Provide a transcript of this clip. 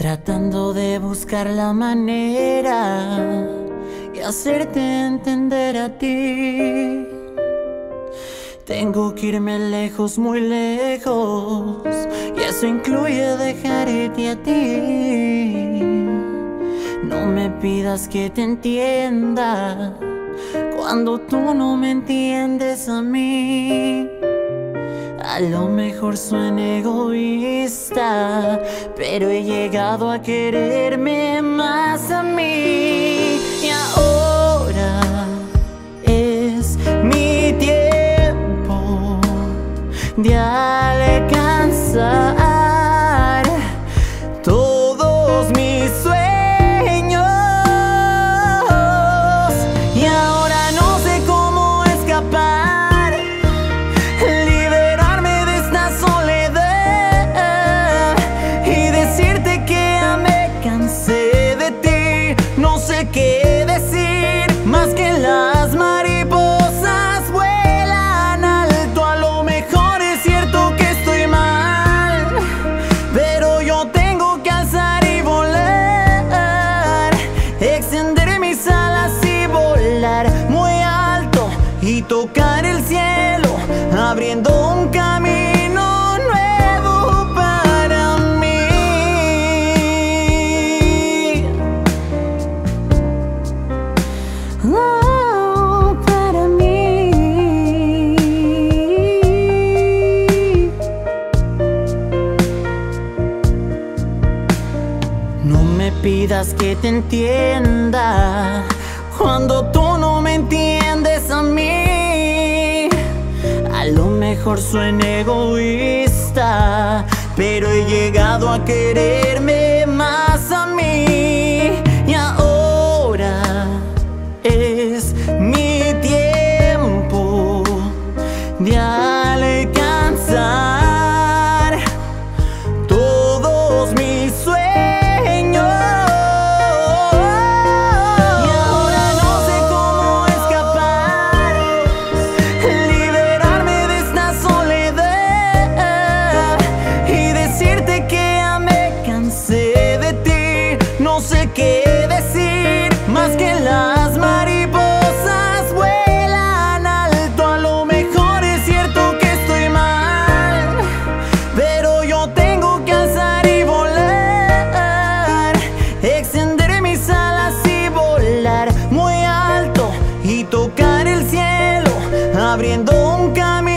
Tratando de buscar la manera y hacerte entender a ti. Tengo que irme lejos, muy lejos, y eso incluye dejarte a ti. No me pidas que te entienda cuando tú no me entiendes a mí. A lo mejor suena egoísta, pero he llegado a quererme más a mí. Qué decir más que las mariposas vuelan alto. A lo mejor es cierto que estoy mal, pero yo tengo que alzar y volar, extender mis alas y volar muy alto y tocar el cielo, abriendo un camino pidas que te entienda cuando tú no me entiendes a mí. A lo mejor suena egoísta, pero he llegado a querer sé qué decir más que las mariposas vuelan alto. A lo mejor es cierto que estoy mal, pero yo tengo que alzar y volar, extender mis alas y volar muy alto y tocar el cielo, abriendo un camino.